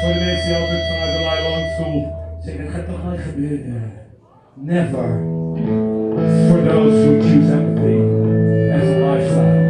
voor de mensen die altijd vanuit de lijn stoel zeggen, het er gaat toch nooit gebeuren. Never. For those who choose everything as a lifestyle